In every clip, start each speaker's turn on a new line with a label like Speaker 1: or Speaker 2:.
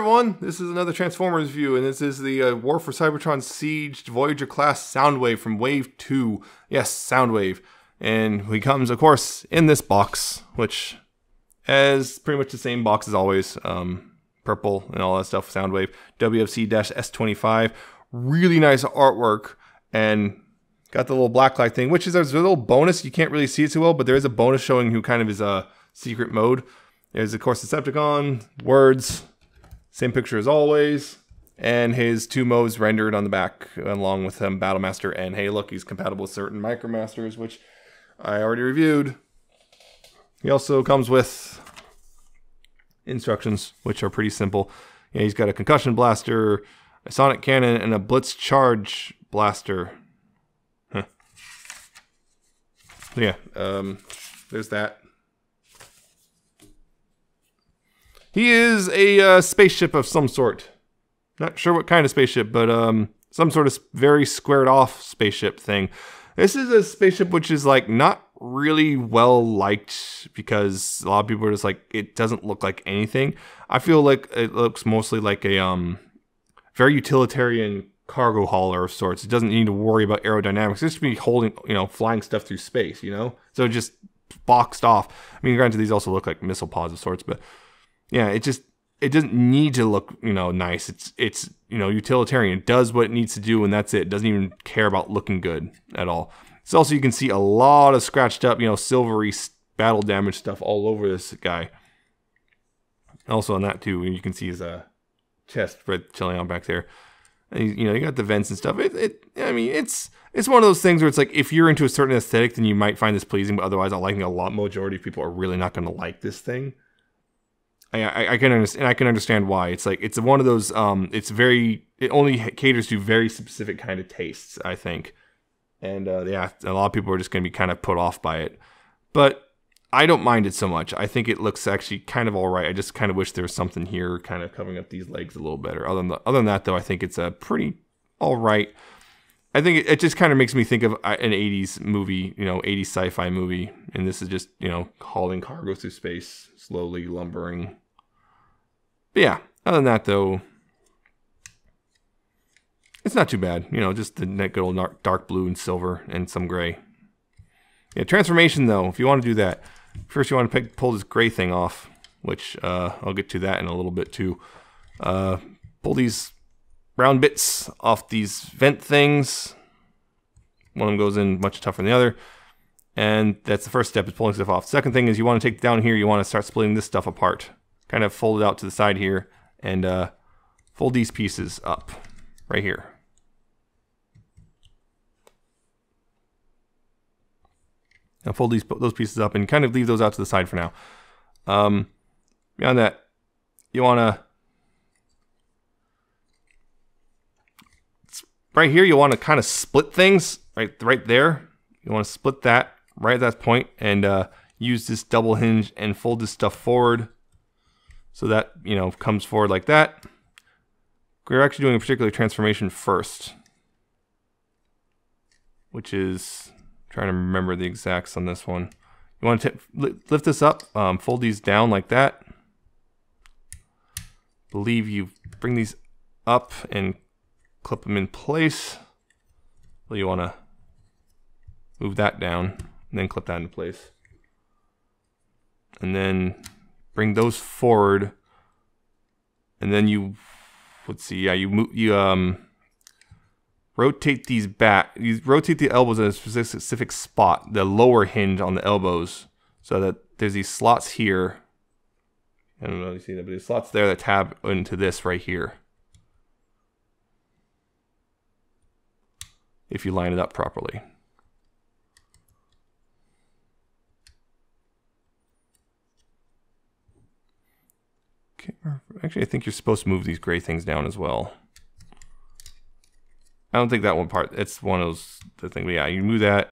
Speaker 1: everyone, this is another Transformers view, and this is the uh, War for Cybertron Siege Voyager class Soundwave from Wave 2. Yes, Soundwave. And he comes, of course, in this box, which has pretty much the same box as always. Um, purple and all that stuff, Soundwave. WFC-S25. Really nice artwork, and got the little blacklight thing, which is a little bonus. You can't really see it too well, but there is a bonus showing who kind of is a secret mode. There's, of course, Decepticon, words, same picture as always. And his two modes rendered on the back, along with him, Battlemaster and Hey, look, he's compatible with certain Micromasters, which I already reviewed. He also comes with instructions, which are pretty simple. Yeah, he's got a concussion blaster, a sonic cannon, and a blitz charge blaster. Huh. So yeah, um, there's that. He is a uh, spaceship of some sort. Not sure what kind of spaceship, but um, some sort of very squared off spaceship thing. This is a spaceship which is like not really well liked because a lot of people are just like it doesn't look like anything. I feel like it looks mostly like a um very utilitarian cargo hauler of sorts. It doesn't need to worry about aerodynamics. It just be holding, you know, flying stuff through space, you know? So just boxed off. I mean, granted, these also look like missile pods of sorts, but yeah, it just it doesn't need to look you know nice. It's it's you know utilitarian. It does what it needs to do, and that's it. it doesn't even care about looking good at all. So also you can see a lot of scratched up, you know, silvery battle damage stuff all over this guy. Also on that too, you can see his uh, chest red chilling on back there. And you know, you got the vents and stuff. It, it, I mean, it's it's one of those things where it's like if you're into a certain aesthetic, then you might find this pleasing, but otherwise, I like a lot. Majority of people are really not going to like this thing. I, I, can understand. I can understand why. It's like it's one of those. Um, it's very. It only caters to very specific kind of tastes. I think, and uh, yeah, a lot of people are just going to be kind of put off by it. But I don't mind it so much. I think it looks actually kind of all right. I just kind of wish there was something here, kind of covering up these legs a little better. Other than the, other than that, though, I think it's a pretty all right. I think it, it just kind of makes me think of uh, an 80s movie, you know, 80s sci-fi movie, and this is just you know hauling cargo through space, slowly lumbering but yeah, other than that though, it's not too bad. You know, just the good old dark blue and silver and some gray. Yeah, transformation though, if you want to do that, first you want to pick, pull this gray thing off, which uh, I'll get to that in a little bit too. Uh, pull these round bits off these vent things. One of them goes in much tougher than the other. And that's the first step is pulling stuff off. Second thing is you want to take down here, you want to start splitting this stuff apart kind of fold it out to the side here and uh, fold these pieces up right here. Now fold these those pieces up and kind of leave those out to the side for now. Um, beyond that, you want to right here. You want to kind of split things right right there. You want to split that right at that point and uh, use this double hinge and fold this stuff forward so that, you know, comes forward like that. We're actually doing a particular transformation first, which is trying to remember the exacts on this one. You want to lift this up, um, fold these down like that. Believe you bring these up and clip them in place. So you want to move that down and then clip that into place. And then bring those forward, and then you let's see, yeah, you move, you um rotate these back. You rotate the elbows in a specific spot, the lower hinge on the elbows, so that there's these slots here. I don't know if you see that, but these slots there that tab into this right here. If you line it up properly. Actually, I think you're supposed to move these gray things down as well. I don't think that one part, it's one of those, the thing, but yeah, you move that,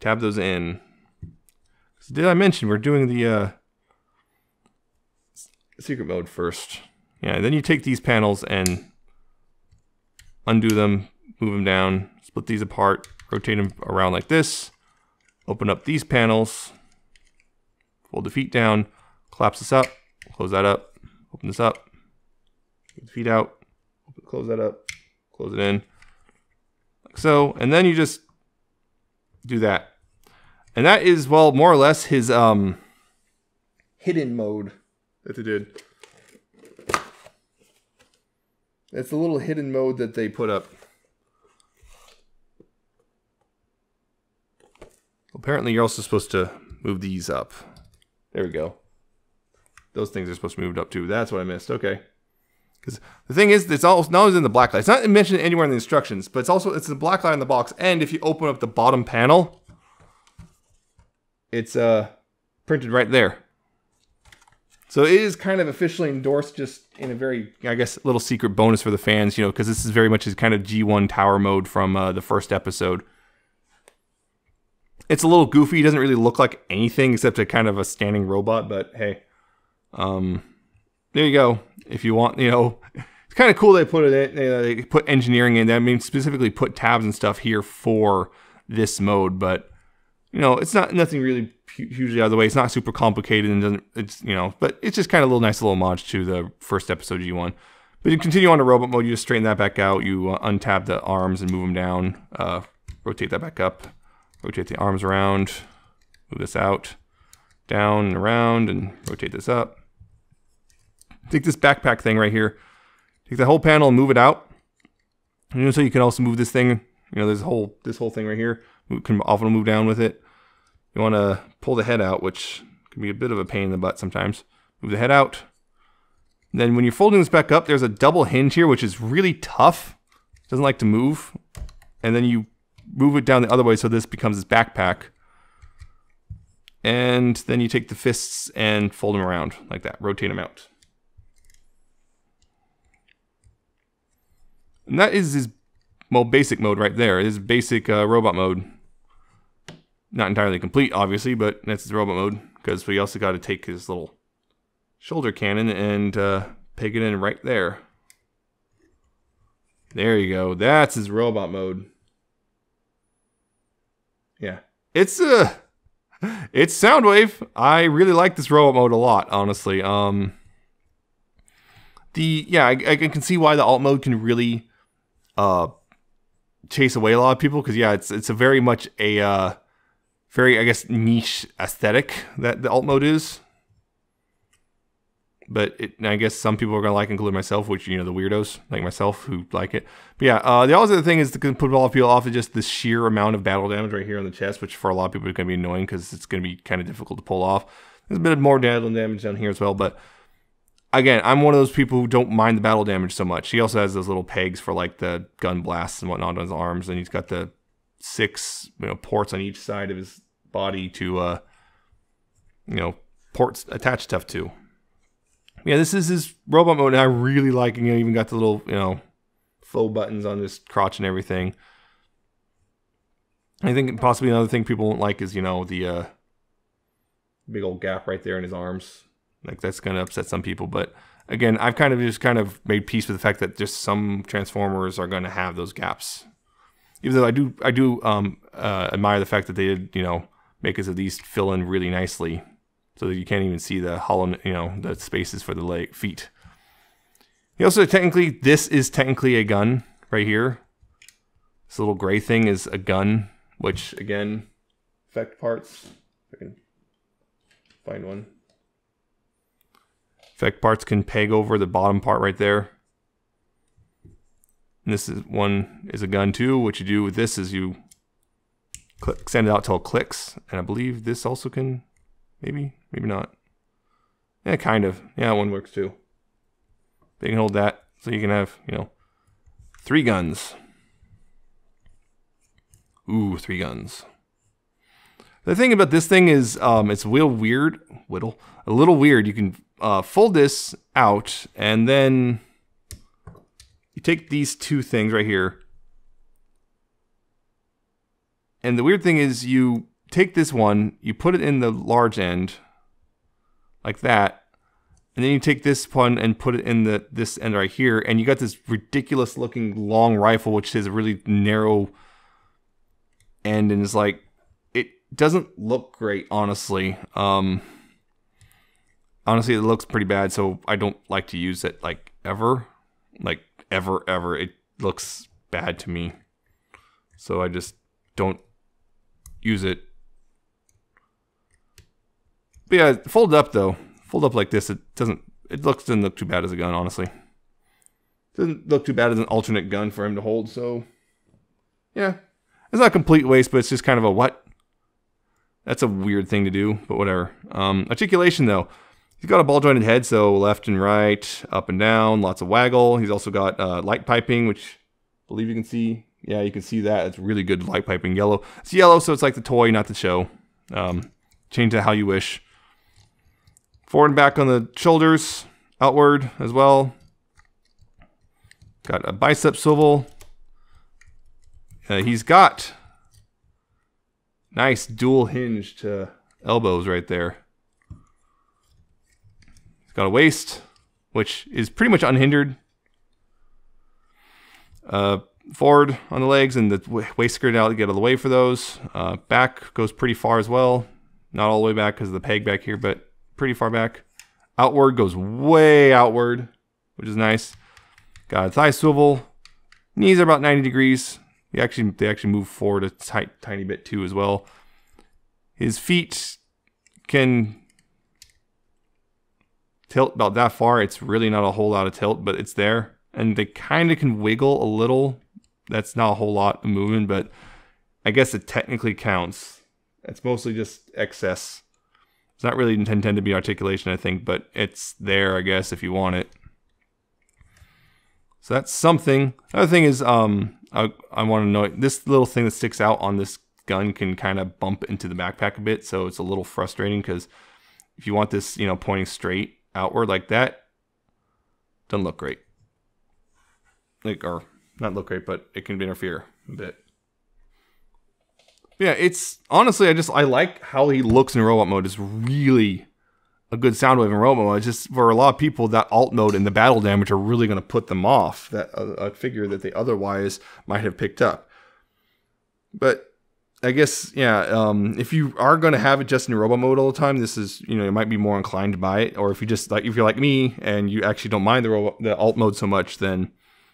Speaker 1: tab those in. Did I mention we're doing the uh, secret mode first? Yeah, then you take these panels and undo them, move them down, split these apart, rotate them around like this, open up these panels, fold the feet down, collapse this up, close that up, open this up, feet out, close that up, close it in, like so, and then you just do that. And that is, well, more or less his um, hidden mode that they did. It's the little hidden mode that they put up. Apparently, you're also supposed to move these up. There we go. Those things are supposed to be moved up too. That's what I missed. Okay. Because the thing is, it's all not only in the black light. It's not mentioned anywhere in the instructions, but it's also it's the black light in the box. And if you open up the bottom panel, it's uh printed right there. So it is kind of officially endorsed, just in a very, I guess, little secret bonus for the fans, you know, because this is very much his kind of G1 tower mode from uh, the first episode. It's a little goofy. He doesn't really look like anything except a kind of a standing robot, but hey, um, there you go. If you want, you know, it's kind of cool they put it in, they put engineering in. I mean, specifically put tabs and stuff here for this mode, but you know, it's not nothing really hugely out of the way. It's not super complicated and doesn't, it's, you know, but it's just kind of a little nice little homage to the first episode G1. But you continue on to robot mode, you just straighten that back out, you uh, untab the arms and move them down, uh, rotate that back up, rotate the arms around, move this out, down and around, and rotate this up. Take this backpack thing right here, take the whole panel and move it out. Know, so you can also move this thing, you know, this whole, this whole thing right here, you can often move down with it. You want to pull the head out, which can be a bit of a pain in the butt sometimes. Move the head out. then when you're folding this back up, there's a double hinge here, which is really tough. It doesn't like to move. And then you move it down the other way so this becomes this backpack. And then you take the fists and fold them around like that. Rotate them out. And that is his, well, basic mode right there. His basic uh, robot mode. Not entirely complete, obviously, but that's the robot mode because we also got to take his little shoulder cannon and uh, peg it in right there. There you go. That's his robot mode. Yeah. It's uh it's Soundwave. I really like this robot mode a lot, honestly. Um the yeah, I, I can see why the alt mode can really uh chase away a lot of people because yeah, it's it's a very much a uh very, I guess, niche aesthetic that the alt mode is. But it, I guess some people are gonna like, including myself, which you know the weirdos like myself who like it. But yeah, uh, the other thing is to put a lot of people off is just the sheer amount of battle damage right here on the chest, which for a lot of people is gonna be annoying because it's gonna be kind of difficult to pull off. There's a bit more battle damage down here as well, but again, I'm one of those people who don't mind the battle damage so much. He also has those little pegs for like the gun blasts and whatnot on his arms, and he's got the six you know ports on each side of his body to, uh, you know, ports attach stuff to. Yeah, this is his robot mode, and I really like it. You know, even got the little, you know, faux buttons on his crotch and everything. I think possibly another thing people won't like is, you know, the uh, big old gap right there in his arms. Like that's going to upset some people, but again, I've kind of just kind of made peace with the fact that just some transformers are going to have those gaps. Even though I do, I do um, uh, admire the fact that they did, you know, make us of these fill in really nicely so that you can't even see the hollow, you know, the spaces for the leg, feet. He also technically, this is technically a gun right here. This little gray thing is a gun, which again, effect parts. If I can find one. Effect parts can peg over the bottom part right there. And this is one is a gun too. What you do with this is you click, send it out till it clicks. And I believe this also can, maybe, maybe not. Yeah, kind of. Yeah, one works too. They can hold that so you can have, you know, three guns. Ooh, three guns. The thing about this thing is um, it's real weird, whittle, a little weird. You can uh, fold this out and then you take these two things right here and the weird thing is you take this one, you put it in the large end, like that, and then you take this one and put it in the this end right here, and you got this ridiculous looking long rifle, which has a really narrow end, and is like, doesn't look great, honestly. Um, honestly, it looks pretty bad, so I don't like to use it like ever, like ever, ever. It looks bad to me, so I just don't use it. But yeah, fold up though. Fold up like this. It doesn't. It looks doesn't look too bad as a gun, honestly. Doesn't look too bad as an alternate gun for him to hold. So, yeah, it's not a complete waste, but it's just kind of a what. That's a weird thing to do, but whatever. Um, articulation though. He's got a ball jointed head, so left and right, up and down, lots of waggle. He's also got uh, light piping, which I believe you can see. Yeah, you can see that. It's really good light piping. Yellow. It's yellow, so it's like the toy, not the show. Um, change it how you wish. Forward and back on the shoulders, outward as well. Got a bicep swivel. Uh, he's got nice dual hinged uh, elbows right there. He's got a waist, which is pretty much unhindered. Uh, forward on the legs and the waist skirt out to get out of the way for those. Uh, back goes pretty far as well. Not all the way back because of the peg back here, but pretty far back. Outward goes way outward, which is nice. Got a thigh swivel. Knees are about 90 degrees. They actually they actually move forward a tiny bit too as well. His feet can tilt about that far. It's really not a whole lot of tilt, but it's there. And they kind of can wiggle a little. That's not a whole lot of movement, but I guess it technically counts. It's mostly just excess. It's not really intended to be articulation, I think, but it's there, I guess, if you want it. So that's something. Another thing is, um, I, I want to know this little thing that sticks out on this gun can kind of bump into the backpack a bit, so it's a little frustrating because if you want this, you know, pointing straight, outward like that doesn't look great. Like, or not look great, but it can interfere a bit. Yeah, it's honestly, I just I like how he looks in robot mode. It's really a good Soundwave in robot mode. It's just for a lot of people, that alt mode and the battle damage are really going to put them off. That uh, a figure that they otherwise might have picked up. But I guess yeah. Um, if you are going to have it just in robot mode all the time, this is you know you might be more inclined to buy it. Or if you just like if you're like me and you actually don't mind the robot, the alt mode so much, then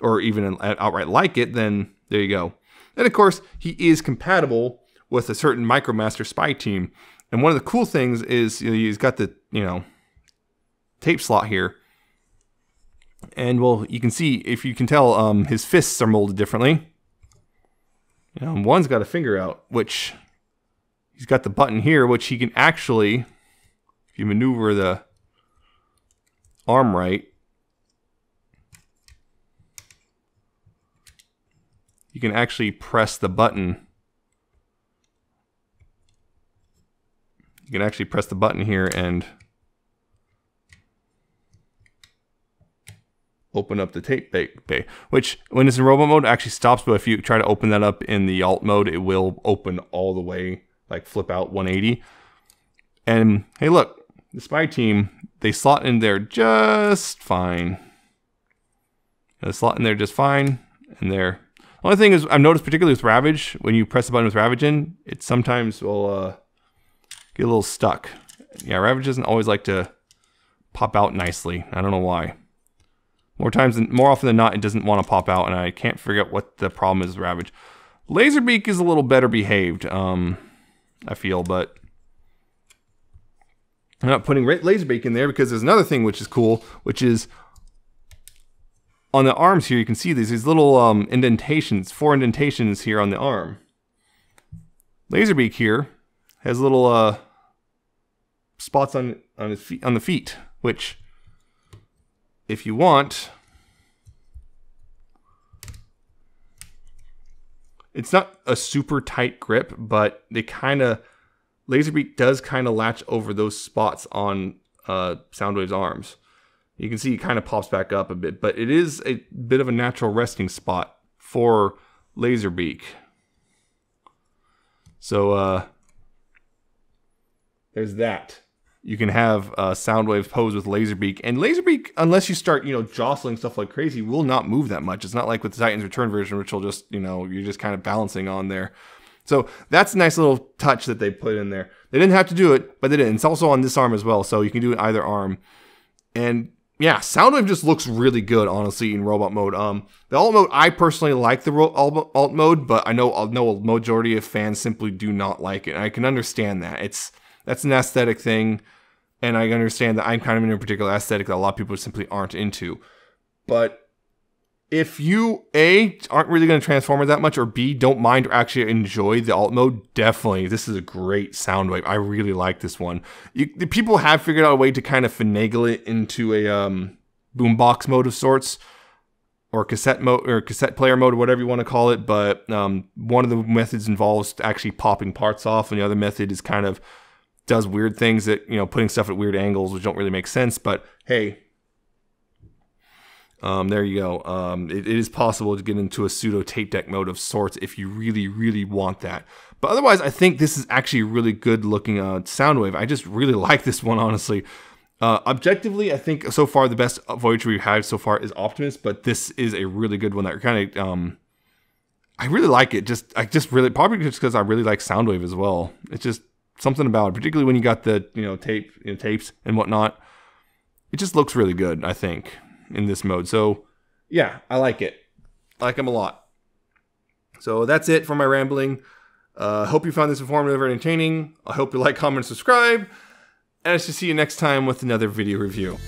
Speaker 1: or even outright like it, then there you go. And of course, he is compatible with a certain MicroMaster spy team. And one of the cool things is you know, he's got the you know tape slot here. And well, you can see if you can tell, um, his fists are molded differently. You know, one's got a finger out, which he's got the button here, which he can actually, if you maneuver the arm right, you can actually press the button. You can actually press the button here and open up the tape bay, which when it's in robot mode actually stops, but if you try to open that up in the alt mode, it will open all the way, like flip out 180. And hey, look, the spy team, they slot in there just fine. They slot in there just fine, and there. The only thing is, I've noticed particularly with Ravage, when you press the button with Ravage in, it sometimes will uh, get a little stuck. Yeah, Ravage doesn't always like to pop out nicely. I don't know why. More times than more often than not, it doesn't want to pop out, and I can't figure out what the problem is with Ravage. Laserbeak is a little better behaved, um, I feel, but I'm not putting Laserbeak in there because there's another thing which is cool, which is on the arms here, you can see these, these little um, indentations, four indentations here on the arm. Laserbeak here has little uh, spots on on his feet, on the feet, which if you want, it's not a super tight grip, but they kind of Laserbeak does kind of latch over those spots on uh, Soundwave's arms. You can see it kind of pops back up a bit, but it is a bit of a natural resting spot for Laserbeak. So uh, there's that you can have Soundwave pose with Laserbeak. And Laserbeak, unless you start, you know, jostling stuff like crazy, will not move that much. It's not like with the Titan's Return version, which will just, you know, you're just kind of balancing on there. So that's a nice little touch that they put in there. They didn't have to do it, but they did. It's also on this arm as well, so you can do it either arm. And yeah, Soundwave just looks really good, honestly, in robot mode. Um, the alt mode, I personally like the alt, alt mode, but I know I know a majority of fans simply do not like it. I can understand that. It's that's an aesthetic thing, and I understand that I'm kind of in a particular aesthetic that a lot of people simply aren't into. But if you a aren't really going to transform it that much, or b don't mind or actually enjoy the alt mode, definitely this is a great Soundwave. I really like this one. You, the people have figured out a way to kind of finagle it into a um, boombox mode of sorts, or cassette mode or cassette player mode, or whatever you want to call it. But um, one of the methods involves actually popping parts off, and the other method is kind of does weird things that you know putting stuff at weird angles, which don't really make sense. But hey, um, there you go. Um, it, it is possible to get into a pseudo tape deck mode of sorts if you really, really want that. But otherwise, I think this is actually really good looking uh, Soundwave. I just really like this one, honestly. Uh, objectively, I think so far the best Voyager we've had so far is Optimus, but this is a really good one that you're kind of, um, I really like it. Just, I just really, probably just because I really like Soundwave as well. It's just something about it, particularly when you got the, you know, tape, you know, tapes and whatnot. It just looks really good, I think in this mode. So yeah, I like it. I like them a lot. So that's it for my rambling. Uh, hope you found this informative and entertaining. I hope you like, comment, subscribe. And I shall see you next time with another video review.